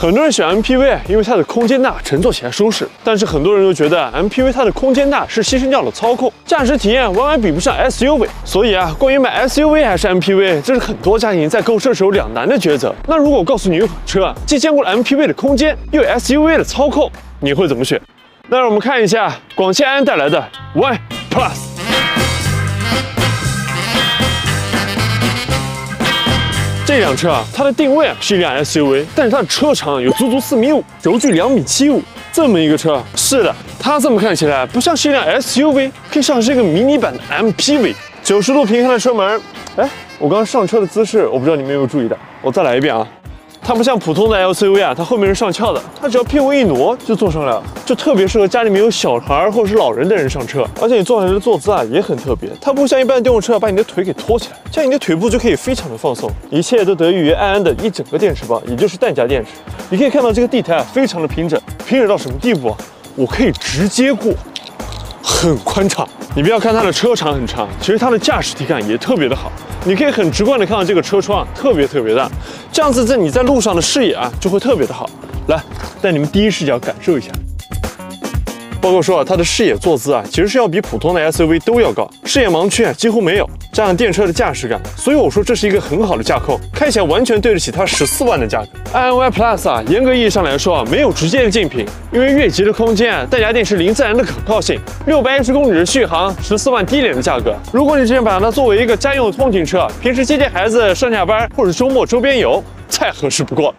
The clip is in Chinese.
很多人选 MPV，因为它的空间大，乘坐起来舒适。但是很多人又觉得 MPV 它的空间大是牺牲掉了操控，驾驶体验往往比不上 SUV。所以啊，关于买 SUV 还是 MPV，这是很多家庭在购车时候两难的抉择。那如果告诉你一款车啊既兼顾了 MPV 的空间，又有 SUV 的操控，你会怎么选？那让我们看一下广汽埃安带来的 Y Plus。这辆车啊，它的定位啊是一辆 SUV，但是它的车长有足足四米五，轴距两米七五，这么一个车，是的，它这么看起来不像是一辆 SUV，更像是一个迷你版的 MPV。九十度平开的车门，哎，我刚刚上车的姿势，我不知道你们有没有注意到，我再来一遍啊。它不像普通的 LCV 啊，它后面是上翘的，它只要屁股一挪就坐上来了，就特别适合家里面有小孩或者是老人的人上车。而且你坐上来的坐姿啊也很特别，它不像一般的电动车把你的腿给托起来，这样你的腿部就可以非常的放松。一切都得益于安安的一整个电池包，也就是弹夹电池。你可以看到这个地台啊非常的平整，平整到什么地步啊？我可以直接过，很宽敞。你不要看它的车长很长，其实它的驾驶体感也特别的好。你可以很直观的看到这个车窗啊特别特别大，这样子在你在路上的视野啊就会特别的好。来，带你们第一视角感受一下。包括说啊，它的视野坐姿啊，其实是要比普通的 SUV 都要高，视野盲区啊几乎没有，加上电车的驾驶感，所以我说这是一个很好的驾控，开起来完全对得起它十四万的价格。iNY Plus 啊，严格意义上来说啊，没有直接的竞品，因为越级的空间、弹夹电池零自然的可靠性、六百一十公里的续航、十四万低廉的价格，如果你只想把它作为一个家用通勤车，平时接接孩子上下班或者周末周边游，再合适不过。